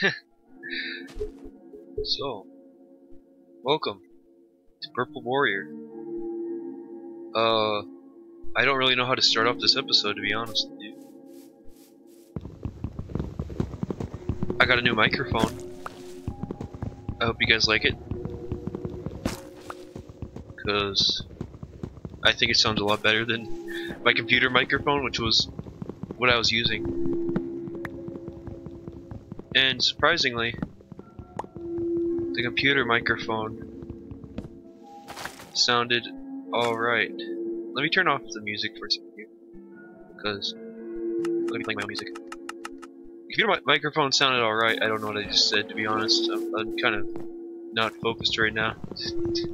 so, welcome to Purple Warrior. Uh, I don't really know how to start off this episode, to be honest with you. I got a new microphone. I hope you guys like it. Because I think it sounds a lot better than my computer microphone, which was what I was using. And surprisingly, the computer microphone sounded alright. Let me turn off the music for a second here, because I'm gonna be playing my own music. Computer mi microphone sounded alright. I don't know what I just said, to be honest. I'm, I'm kind of not focused right now.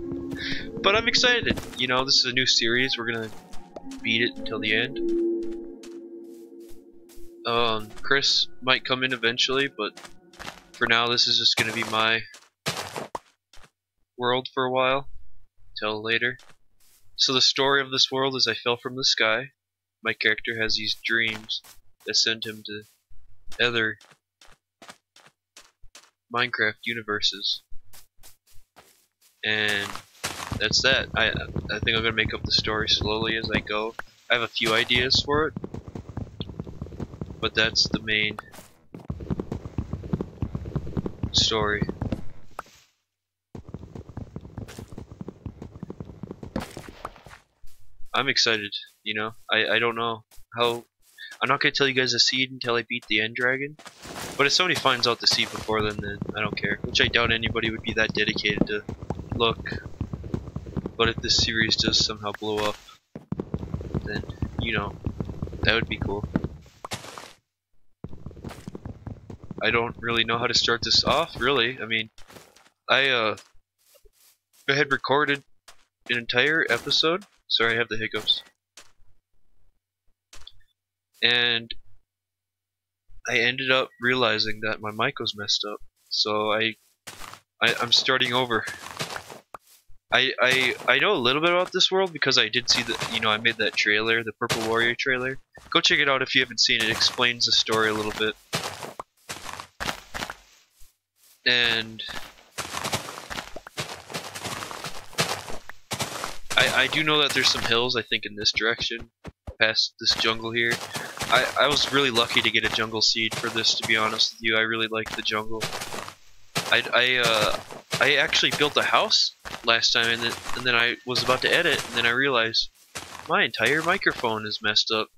but I'm excited. You know, this is a new series. We're gonna beat it until the end. Um, Chris might come in eventually, but for now, this is just gonna be my world for a while, till later. So the story of this world is I fell from the sky. My character has these dreams that send him to other Minecraft universes. And that's that. I I think I'm gonna make up the story slowly as I go. I have a few ideas for it, but that's the main story. I'm excited, you know. I, I don't know how I'm not gonna tell you guys the seed until I beat the end dragon. But if somebody finds out the seed before then then I don't care. Which I doubt anybody would be that dedicated to look. But if this series does somehow blow up, then you know, that would be cool. I don't really know how to start this off, really. I mean, I uh, I had recorded an entire episode. Sorry, I have the hiccups. And I ended up realizing that my mic was messed up. So I, I I'm starting over. I, I I know a little bit about this world because I did see the you know I made that trailer, the Purple Warrior trailer. Go check it out if you haven't seen it. It explains the story a little bit. And I I do know that there's some hills I think in this direction, past this jungle here. I I was really lucky to get a jungle seed for this. To be honest with you, I really like the jungle. I I uh I actually built a house last time, and then and then I was about to edit, and then I realized my entire microphone is messed up,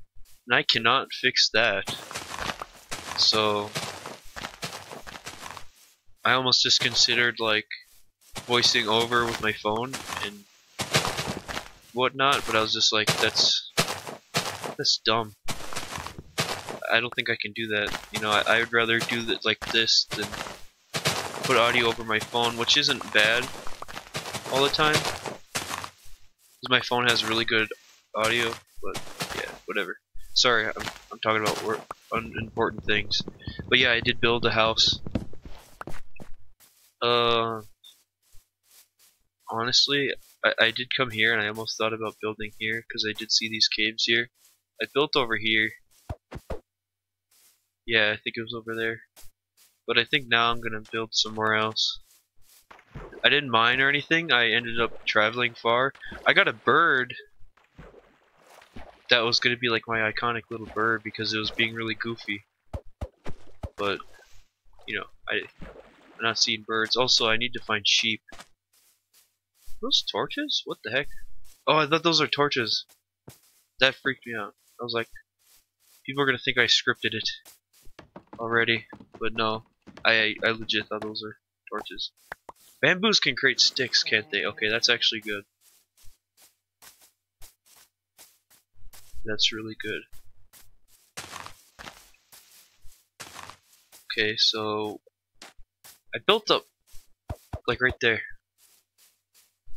and I cannot fix that. So I almost just considered like voicing over with my phone and whatnot, but I was just like, that's that's dumb. I don't think I can do that. You know, I, I would rather do that like this than put audio over my phone, which isn't bad all the time. Because my phone has really good audio, but yeah, whatever. Sorry, I'm, I'm talking about work, unimportant things. But yeah, I did build a house. Uh, honestly, I, I did come here and I almost thought about building here because I did see these caves here. I built over here. Yeah, I think it was over there. But I think now I'm gonna build somewhere else. I didn't mine or anything. I ended up traveling far. I got a bird that was gonna be like my iconic little bird because it was being really goofy. But you know, I I'm not seeing birds. Also, I need to find sheep. Those torches? What the heck? Oh, I thought those are torches. That freaked me out. I was like, people are gonna think I scripted it already, but no. I I legit thought those are torches. Bamboos can create sticks, can't they? Okay, that's actually good. That's really good. Okay, so I built up like right there.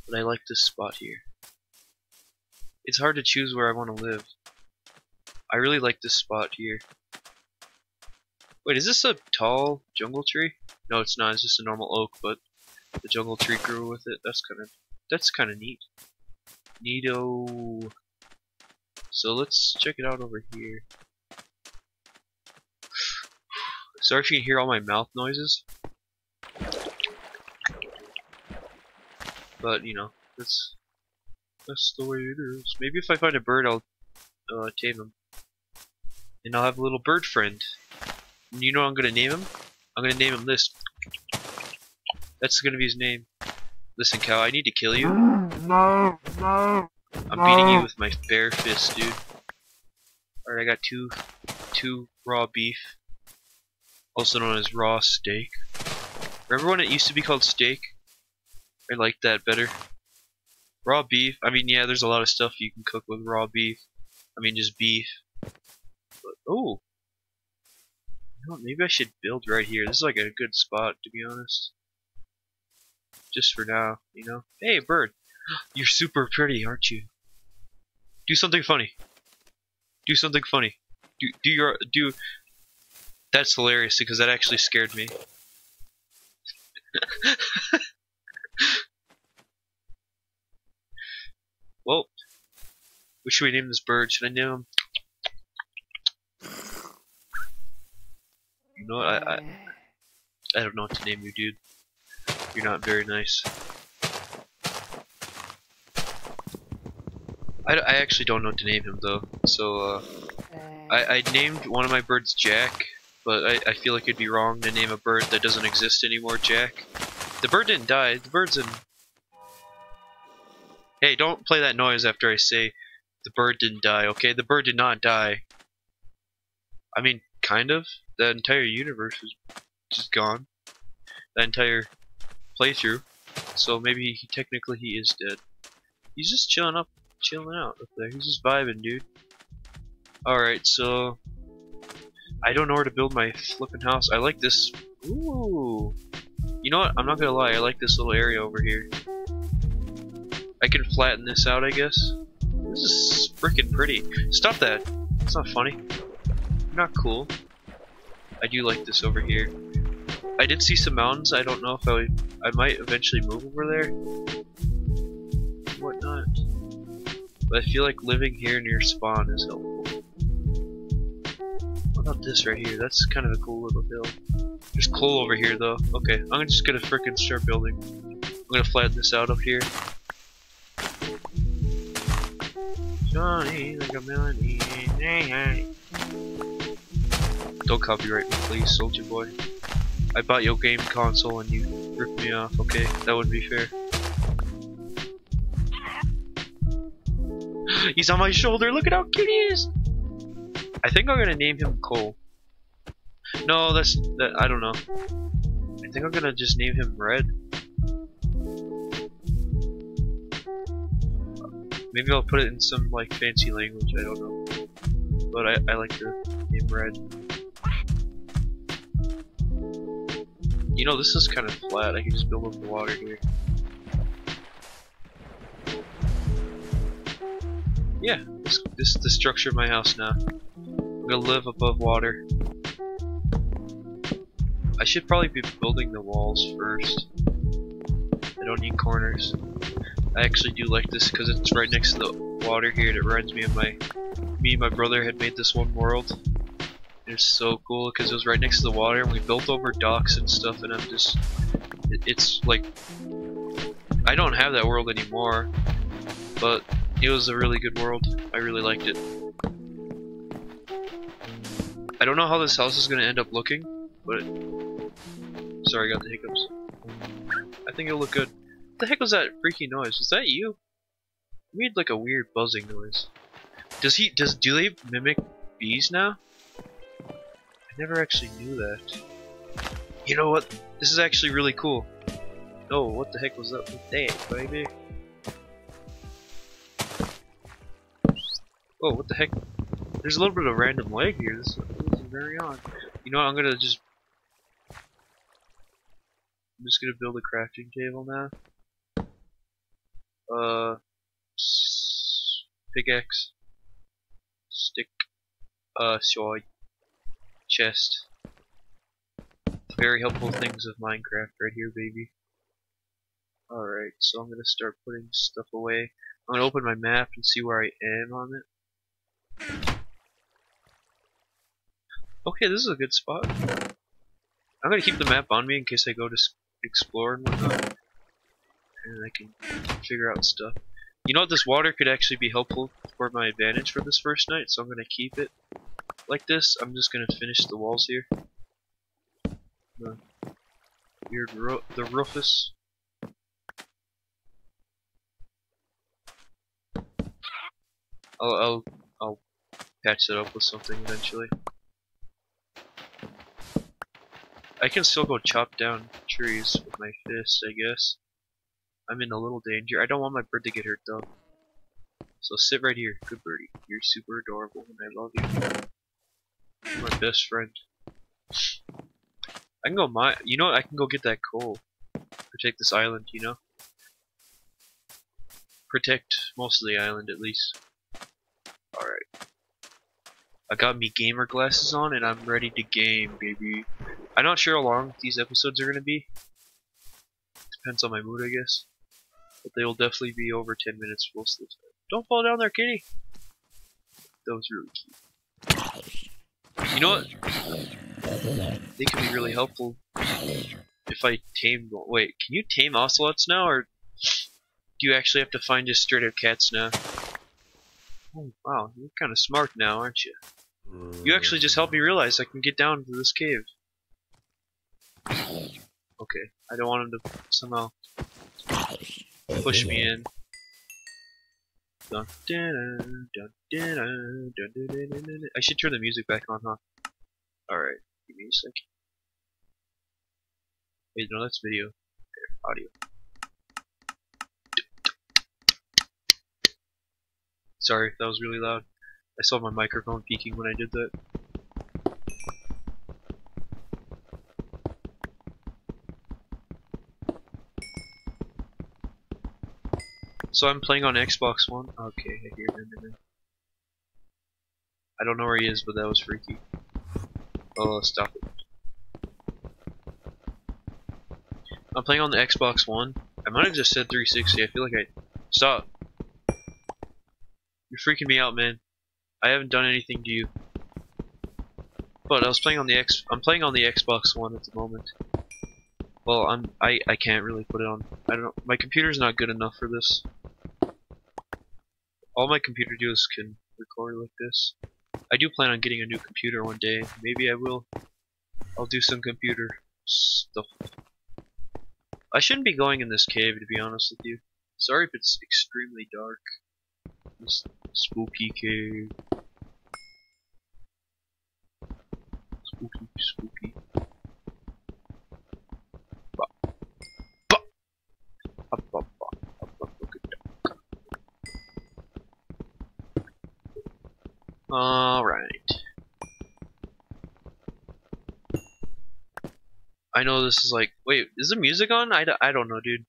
But I like this spot here. It's hard to choose where I want to live. I really like this spot here. Wait, is this a tall jungle tree? No, it's not. It's just a normal oak, but the jungle tree grew with it. That's kind of that's kind of neat. Neato. So let's check it out over here. Sorry if you can hear all my mouth noises. But, you know, that's that's the way it is. Maybe if I find a bird, I'll uh, tame him. And I'll have a little bird friend. And you know what I'm gonna name him? I'm gonna name him this. That's gonna be his name. Listen, cow, I need to kill you. No, no. I'm beating you with my bare fist, dude. Alright, I got two, two raw beef, also known as raw steak. Remember when it used to be called steak? I like that better. Raw beef. I mean, yeah, there's a lot of stuff you can cook with raw beef. I mean, just beef. But, oh, you know maybe I should build right here. This is like a good spot, to be honest. Just for now, you know. Hey, bird. You're super pretty, aren't you? Do something funny. Do something funny. Do do your do. That's hilarious because that actually scared me. well, what should we name this bird? Should I name him? You know? I, I I don't know what to name you, dude. You're not very nice. I, I actually don't know what to name him though. So uh, I, I named one of my birds Jack, but I, I feel like it'd be wrong to name a bird that doesn't exist anymore Jack. The bird didn't die. The bird's in. Hey, don't play that noise after I say the bird didn't die. Okay, the bird did not die. I mean, kind of. The entire universe is just gone. The entire playthrough. So maybe he, technically he is dead. He's just chilling up chilling out up there. He's just vibing, dude. Alright, so... I don't know where to build my flipping house. I like this... Ooh! You know what? I'm not gonna lie. I like this little area over here. I can flatten this out, I guess. This is freaking pretty. Stop that. It's not funny. Not cool. I do like this over here. I did see some mountains. I don't know if I would, I might eventually move over there. Whatnot. But I feel like living here near spawn is helpful. About this right here? That's kind of a cool little hill. There's coal over here though. Okay, I'm just gonna frickin' start building. I'm gonna flatten this out up here. Johnny, like a melody. Don't copyright me, please, soldier boy. I bought your game console and you ripped me off, okay? That wouldn't be fair. He's on my shoulder. Look at how cute he is. I think I'm gonna name him Cole. No, that's that. I don't know. I think I'm gonna just name him Red. Maybe I'll put it in some like fancy language. I don't know. But I, I like the name Red. You know, this is kind of flat. I can just build up the water here. Yeah, this, this is the structure of my house now. Gonna live above water. I should probably be building the walls first. I don't need corners. I actually do like this because it's right next to the water here. It reminds me of my, me and my brother had made this one world. It's so cool because it was right next to the water and we built over docks and stuff and I'm just, it, it's like, I don't have that world anymore, but it was a really good world. I really liked it. I don't know how this house is to end up looking, but... Sorry, I got the hiccups. I think it'll look good. What the heck was that freaky noise? Was that you? You made like a weird buzzing noise. Does he, does, do they mimic bees now? I never actually knew that. You know what? This is actually really cool. Oh, what the heck was with that, baby? Oh, what the heck? There's a little bit of random lag here. This, this is very odd. You know what? I'm gonna just. I'm just gonna build a crafting table now. Uh, pickaxe, stick, uh, sword, chest. Very helpful things of Minecraft right here, baby. Alright, so I'm gonna start putting stuff away. I'm gonna open my map and see where I am on it. Okay, this is a good spot. I'm gonna keep the map on me in case I go to explore and whatnot, and I can figure out stuff. You know? This water could actually be helpful for my advantage for this first night, so I'm gonna keep it like this. I'm just gonna finish the walls here. The weird ro the Rufus. I'll, I'll I'll patch it up with something eventually. I can still go chop down trees with my fist, I guess. I'm in a little danger. I don't want my bird to get hurt though. So sit right here, good birdie. You're super adorable and I love you. You're my best friend. I can go my you know what, I can go get that coal. Protect this island, you know? Protect most of the island at least. Alright. I got me gamer glasses on and I'm ready to game, baby. I'm not sure how long these episodes are gonna be. Depends on my mood, I guess. But they will definitely be over 10 minutes most of the time. Don't fall down there, kitty! That was really cute. You know what? They can be really helpful if I tame. Wait, can you tame ocelots now, or do you actually have to find just straight up cats now? Oh, wow, you're kind of smart now, aren't you? You actually just helped me realize I can get down to this cave. Okay, I don't want him to somehow push me in. I should turn the music back on, huh? Alright, give me a. Wait, no, that's video. There, audio. Sorry, that was really loud. I saw my microphone peaking when I did that. So I'm playing on Xbox One. Okay, I hear. I don't know where he is, but that was freaky. Oh, stop it. I'm playing on the Xbox One. I might have just said 360. I feel like I stop. You're freaking me out, man. I haven't done anything to you. But I was playing on the X. I'm playing on the Xbox One at the moment. Well, I'm. I I can't really put it on. I don't know. My computer's not good enough for this. All my computer does can record like this. I do plan on getting a new computer one day. Maybe I will. I'll do some computer stuff. I shouldn't be going in this cave, to be honest with you. Sorry if it's extremely dark. This spooky cave. Spooky, spooky. Ba. Ba. Alright. I know this is like, wait, is the music on? I, d I don't know, dude.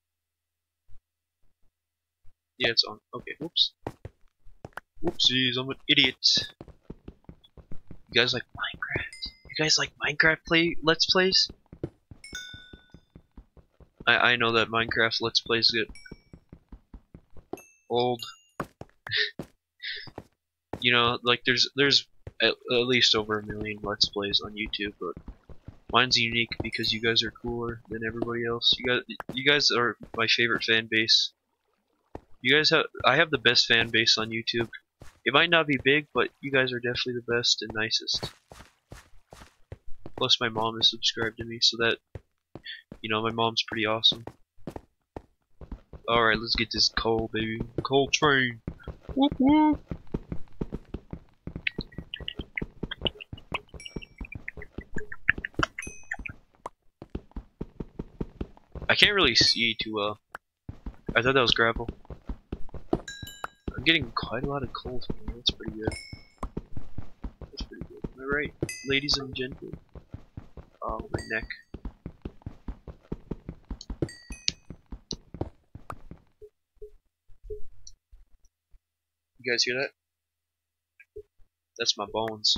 Yeah, it's on. Okay, whoops. Whoopsies, I'm an idiot. You guys like Minecraft? You guys like Minecraft play Let's Plays? I I know that Minecraft Let's Plays get old. you know, like there's there's at, at least over a million Let's Plays on YouTube, but mine's unique because you guys are cooler than everybody else. You guys you guys are my favorite fan base. You guys have I have the best fan base on YouTube. It might not be big, but you guys are definitely the best and nicest. Plus my mom is subscribed to me, so that you know my mom's pretty awesome. Alright, let's get this coal, baby. Coal train. Whoop whoop. I can't really see too well. I thought that was gravel. I'm getting quite a lot of coal from. That's pretty good. That's pretty good. Ladies and gentlemen? Oh, my neck. You guys hear that? That's my bones.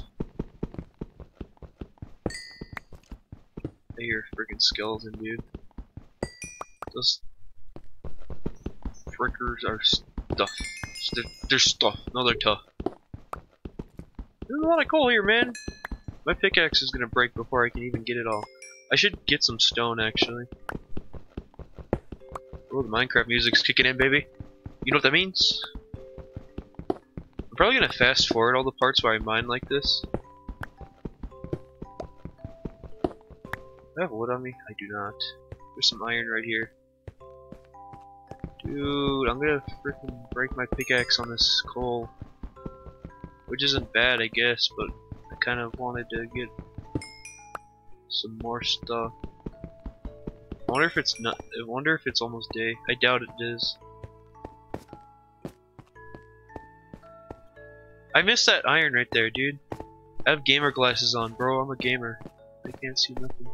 I hear freaking skeleton, dude. Those frickers are stuff. They're, they're stuff. No, they're tough. There's a lot of coal here, man. My pickaxe is gonna break before I can even get it all. I should get some stone actually. Oh, the Minecraft music's kicking in, baby. You know what that means? I'm probably gonna fast forward all the parts where I mine like this. I have wood on me? I do not. There's some iron right here. Dude, I'm gonna freaking break my pickaxe on this coal. Which isn't bad, I guess, but I kind of wanted to get some more stuff. I wonder if it's not. I wonder if it's almost day. I doubt it is. I missed that iron right there, dude. I have gamer glasses on, bro. I'm a gamer. I can't see nothing.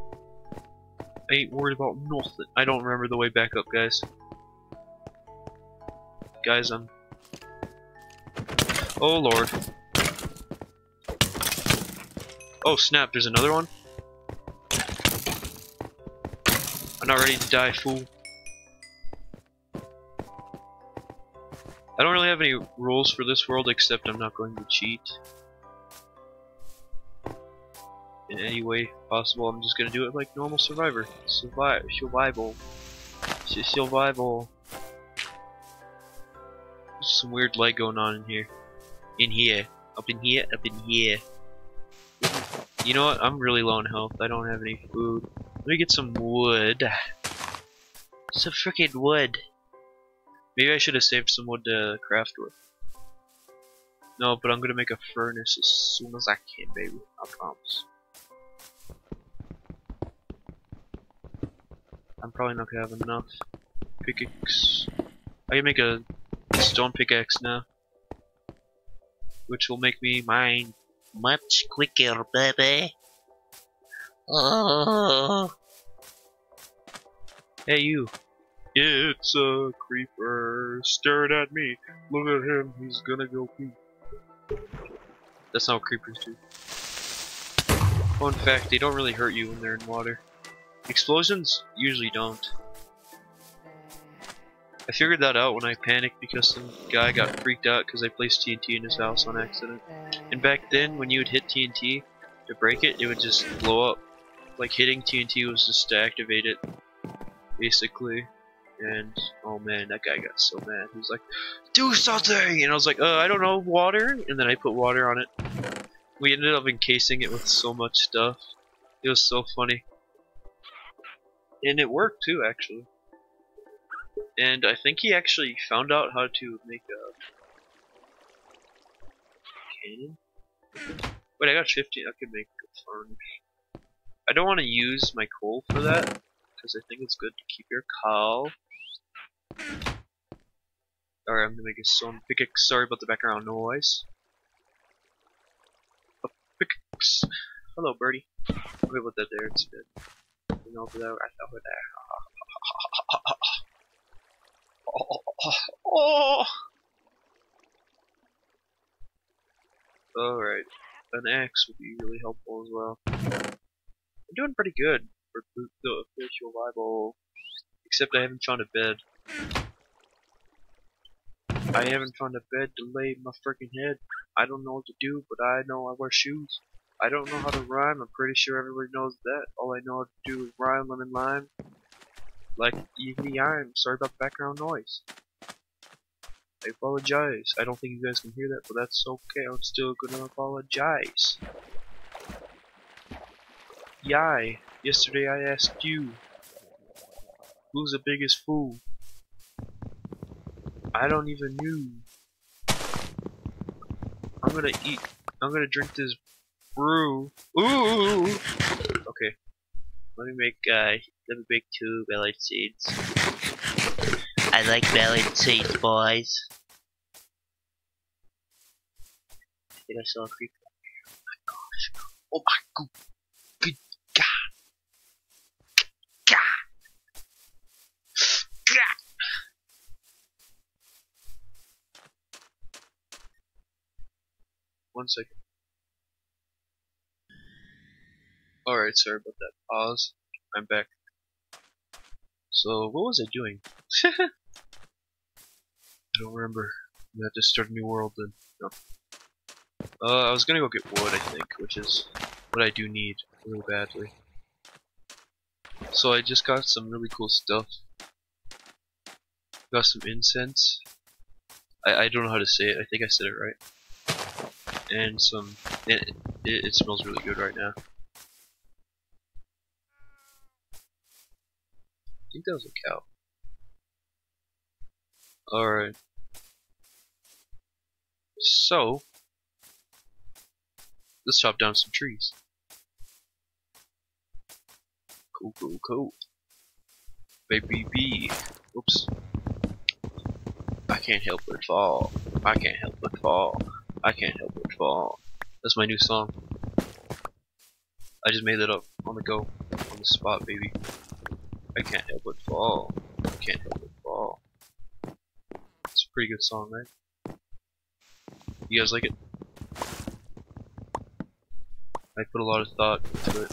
I ain't worried about nothing. I don't remember the way back up, guys. Guys, I'm. Oh lord. Oh snap! There's another one. I'm not ready to die, fool. I don't really have any rules for this world except I'm not going to cheat. In any way possible, I'm just gonna do it like normal survivor. Survival. Survival. Some weird light going on in here. In here. Up in here, up in here. You know what? I'm really low on health. I don't have any food. Let me get some wood. Some freaking wood. Maybe I should have saved some wood to craft with. No, but I'm gonna make a furnace as soon as I can, baby. I promise. I'm probably not gonna have enough pickaxe. I can make a stone pickaxe now, which will make me mine much quicker, baby. Oh. Hey, you. It's a creeper staring at me. Look at him, he's gonna go pee. That's not what creepers do. Fun fact, they don't really hurt you when they're in water. Explosions usually don't. I figured that out when I panicked because some guy got freaked out because I placed TNT in his house on accident. And back then, when you would hit TNT to break it, it would just blow up. Like hitting TNT was just to activate it, basically. And oh man, that guy got so mad. He was like, "Do something!" And I was like, "Uh, I don't know, water." And then I put water on it. We ended up encasing it with so much stuff. It was so funny, and it worked too, actually. And I think he actually found out how to make a cannon. Wait, I got 15. I can make a furnace. I don't want to use my coal for that because I think it's good to keep your coal. Alright, I'm gonna make a stone pickaxe. Sorry about the background noise. A pickaxe. Hello, birdie. Okay, put that there instead. And over there, right over there. Oh, oh, oh. Alright, an axe would be really helpful as well. I'm doing pretty good for the official Bible, except I haven't found a bed. I haven't found a bed to lay my freaking head. I don't know what to do, but I know I wear shoes. I don't know how to rhyme. I'm pretty sure everybody knows that. All I know how to do is rhyme, lemon, lime. Like, even I'm sorry about the background noise. I apologize. I don't think you guys can hear that, but that's okay. I'm still gonna apologize. Yai, yesterday I asked you, who's the biggest fool? I don't even know. I'm gonna eat, I'm gonna drink this brew. Ooh! Okay. Let me make, uh, let me make two melon seeds. I like melon seeds, boys. I think I saw a creeper. Oh my gosh. Oh my god. Good god. God. God. One second. Alright, sorry about that pause. I'm back. So, what was I doing? I don't remember. I have to start a new world then. No. Uh, I was gonna go get wood, I think, which is what I do need really badly. So I just got some really cool stuff. Got some incense. I, I don't know how to say it. I think I said it right. And some. It, it, it smells really good right now. Think that was a cow. Alright. So, let's chop down some trees. Cool, cool, cool. Baby B. Oops. I can't help but fall. I can't help but fall. I can't help but fall. That's my new song. I just made it up on the go, on the spot, baby. I can't help but fall. I can't help but fall. It's a pretty good song, right? You guys like it? I put a lot of thought into it.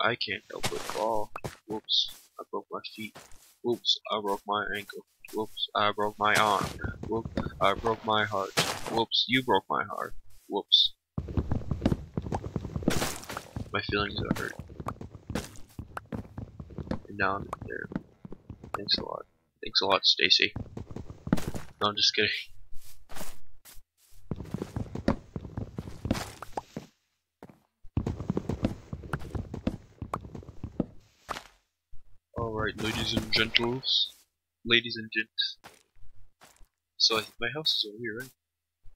I can't help but fall. Whoops, I broke my feet. Whoops, I broke my ankle. Whoops, I broke my arm. Whoops, I broke my heart. Whoops, you broke my heart. Whoops. My feelings are hurt. And now I'm there. Thanks a lot. Thanks a lot, Stacy. No, I'm just kidding. Alright, ladies and gentles. Ladies and gents. So I think my house is over here, right?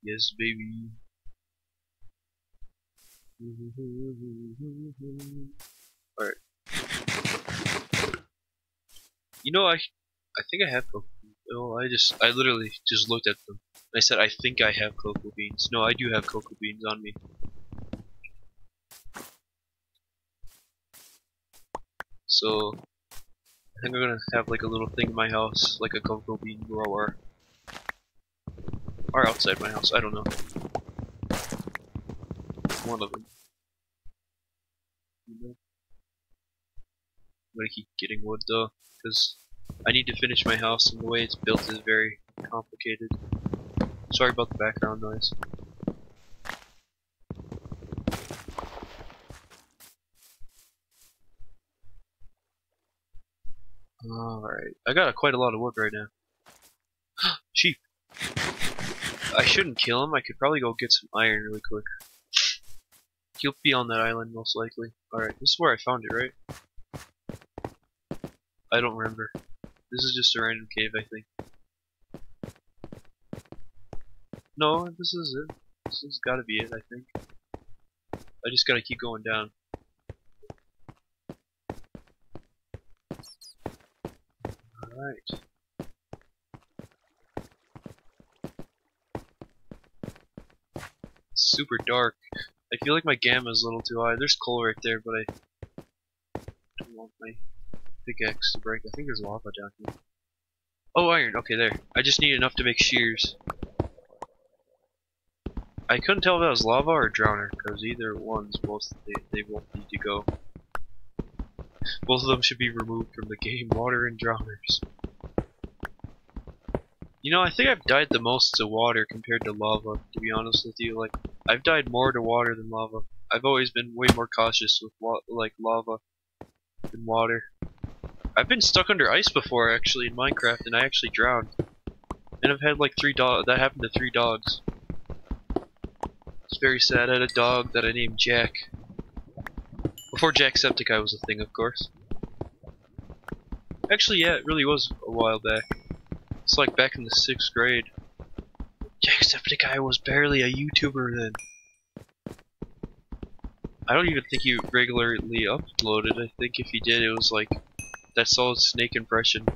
Yes, baby. Alright. You know, I I think I have cocoa beans. Oh, I just, I literally just looked at them. I said, I think I have cocoa beans. No, I do have cocoa beans on me. So, I think I'm gonna have like a little thing in my house, like a cocoa bean grower. Or outside my house, I don't know. One of them. You know? I'm gonna keep getting wood though, because I need to finish my house and the way it's built is very complicated. Sorry about the background noise. Alright, I got quite a lot of wood right now. Sheep! I shouldn't kill him, I could probably go get some iron really quick. He'll be on that island most likely. Alright, this is where I found it, right? I don't remember. This is just a random cave, I think. No, this is it. This has gotta be it, I think. I just gotta keep going down. Alright. Super dark. I feel like my gamma is a little too high. There's coal right there, but I don't want my pickaxe to break. I think there's lava down here. Oh, iron. Okay, there. I just need enough to make shears. I couldn't tell if that was lava or drowner, because either one's both they, they won't need to go. Both of them should be removed from the game, water and drowners. You know, I think I've died the most to water compared to lava, to be honest with you. Like, I've died more to water than lava. I've always been way more cautious with like lava than water. I've been stuck under ice before actually in Minecraft and I actually drowned. And I've had like three dogs, that happened to three dogs. It's very sad, I had a dog that I named Jack. Before Jacksepticeye was a thing, of course. Actually, yeah, it really was a while back. It's like back in the 6th grade. Jacksepticeye was barely a YouTuber then. I don't even think he regularly uploaded. I think if he did, it was like that solid snake impression.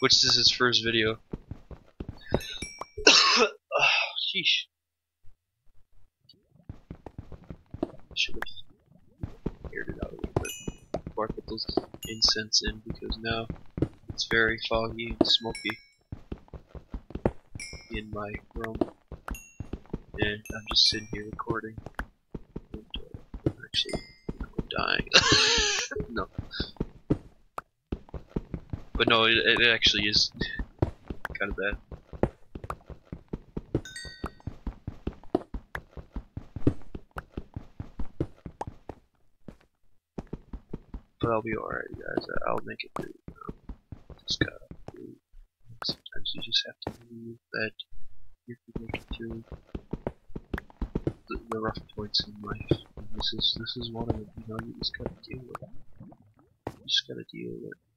Which is his first video. oh, sheesh. Should have aired it out a little bit before I put those incense in because now it's very foggy and smoky in my room. And I'm just sitting here recording. And, uh, I'm actually dying. no. But no, it, it actually is kind of bad. But I'll be alright, guys. I'll make it through. Just gotta do. Sometimes you just have to believe that you can make it through the, the rough points in life. And this is this is one of them. You know, you just gotta deal with it. You just gotta deal with it.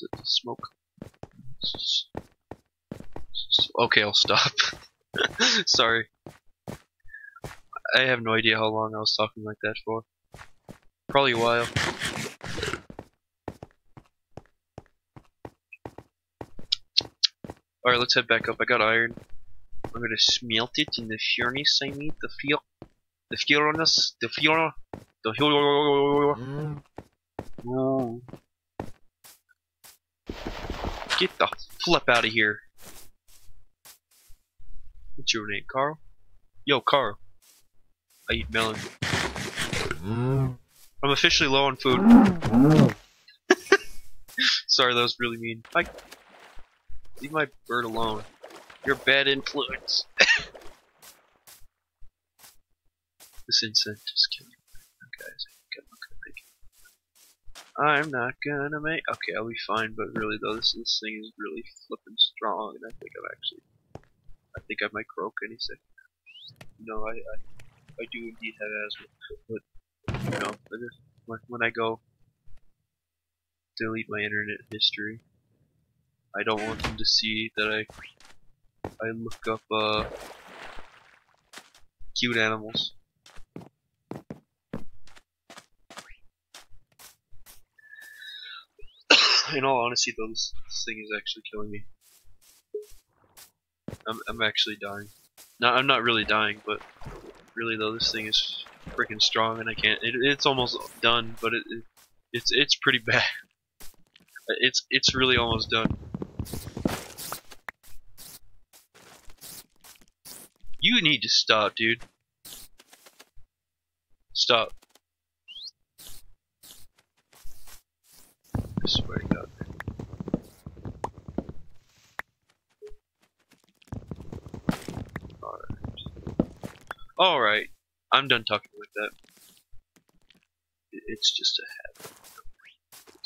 The, the smoke. It's just- it's just- okay, I'll stop. Sorry. I have no idea how long I was talking like that for. Probably a while. Alright, let's head back up. I got iron. I'm gonna smelt it in the furnace I need. The fur the furnace the fur the fur mm. Ooh. Get the flip out of here. What's your name, Carl? Yo, Carl. I eat melon. I'm officially low on food. Sorry, that was really mean. I leave my bird alone. You're a bad influence. this incense is killing me, guys. I think I'm not gonna make. Okay, I'll be fine. But really, though, this this thing is really flipping strong, and I think I'm actually. I think I might croak any second. No, I, I, I do indeed have asthma, but you know, I just, when, when I go delete my internet history, I don't want them to see that I I look up uh cute animals. In all honesty, though, this, this thing is actually killing me. I'm I'm actually dying. No, I'm not really dying, but really though, this thing is freaking strong, and I can't. It, it's almost done, but it, it it's it's pretty bad. It's it's really almost done. You need to stop, dude. Stop. Swear to God. Alright. Alright. I'm done talking like that. It's just a habit.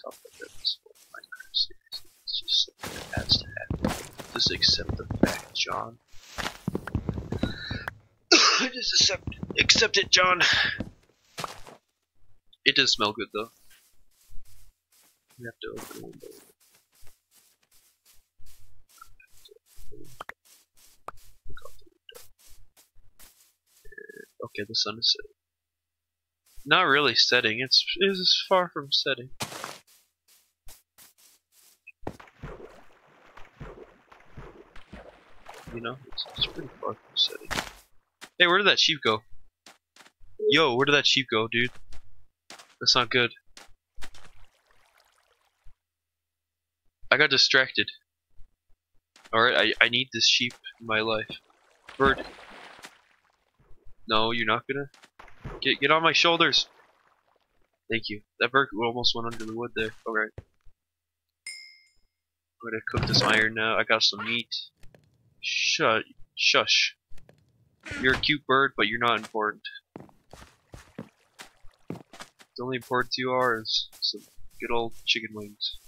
Talk that this whole Minecraft series. It's just something that has to happen. Just accept the fact, John. just accept, accept it, John. It does smell good though. You have to open Okay, the sun is setting. Not really setting. It's it's far from setting. You know, it's, it's pretty far from setting. Hey, where did that sheep go? Yo, where did that sheep go, dude? That's not good. I got distracted. Alright, I, I need this sheep in my life. Bird. No, you're not gonna. Get get on my shoulders. Thank you. That bird almost went under the wood there. Alright. I'm gonna cook this iron now. I got some meat. Shut shush. You're a cute bird, but you're not important. The only important you are is some good old chicken wings.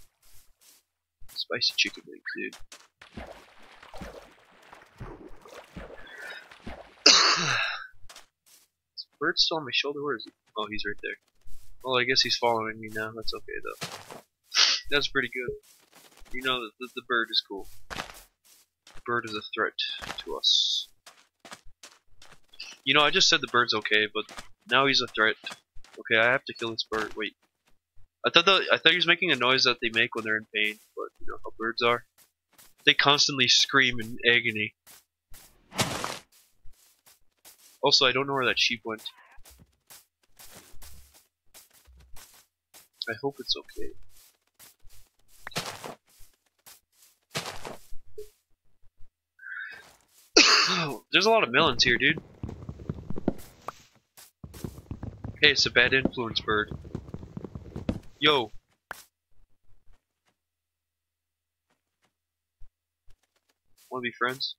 Spicy chicken wings, dude. Is the bird still on my shoulder? Where is he? Oh, he's right there. Well, I guess he's following me now. That's okay, though. That's pretty good. You know that the, the bird is cool. The bird is a threat to us. You know, I just said the bird's okay, but now he's a threat. Okay, I have to kill this bird. Wait. I thought I thought he was making a noise that they make when they're in pain, but you know how birds are. They constantly scream in agony. Also, I don't know where that sheep went. I hope it's okay. There's a lot of melons here, dude. Hey, it's a bad influence bird. Yo. Want to be friends?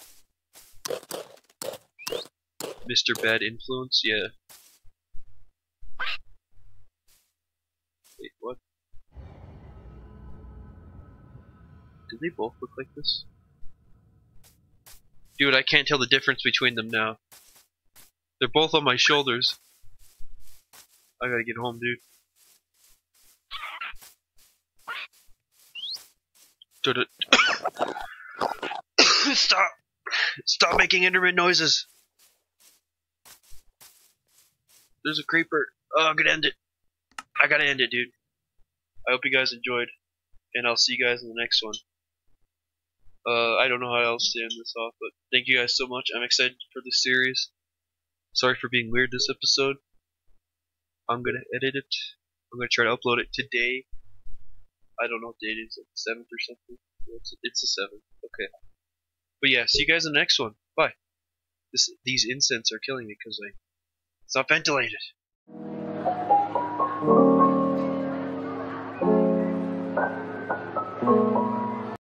Mr. Bad Influence? Yeah. Wait, what? Do they both look like this? Dude, I can't tell the difference between them now. They're both on my shoulders. I gotta get home, dude. Stop! Stop making Enderman noises! There's a creeper. Oh, I'm gonna end it. I gotta end it, dude. I hope you guys enjoyed, and I'll see you guys in the next one. Uh, I don't know how else to end this off, but thank you guys so much. I'm excited for this series. Sorry for being weird this episode. I'm gonna edit it. I'm gonna try to upload it today. I don't know what date it is, like the seventh or something. It's, it's the seventh. Okay. But yeah, see you guys in the next one. Bye. This these incense are killing me because it's not ventilated.